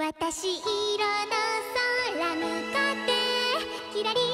私色の空向かってキラリ